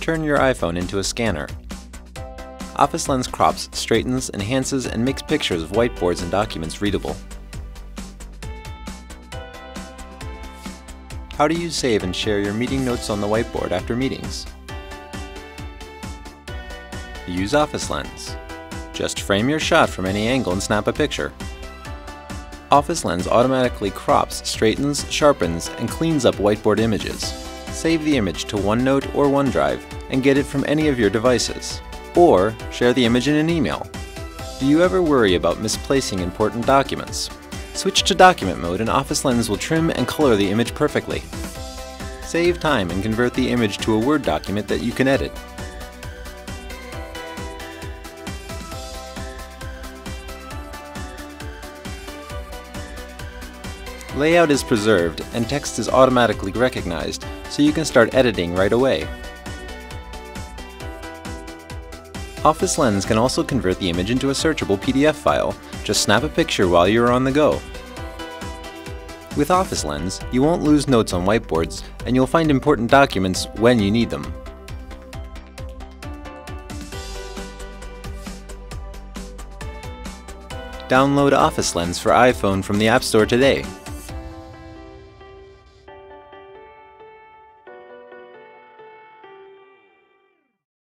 Turn your iPhone into a scanner. Office Lens crops, straightens, enhances, and makes pictures of whiteboards and documents readable. How do you save and share your meeting notes on the whiteboard after meetings? Use Office Lens. Just frame your shot from any angle and snap a picture. Office Lens automatically crops, straightens, sharpens, and cleans up whiteboard images. Save the image to OneNote or OneDrive and get it from any of your devices. Or share the image in an email. Do you ever worry about misplacing important documents? Switch to document mode and Office Lens will trim and color the image perfectly. Save time and convert the image to a Word document that you can edit. Layout is preserved and text is automatically recognized, so you can start editing right away. Office Lens can also convert the image into a searchable PDF file. Just snap a picture while you're on the go. With Office Lens, you won't lose notes on whiteboards, and you'll find important documents when you need them. Download Office Lens for iPhone from the App Store today.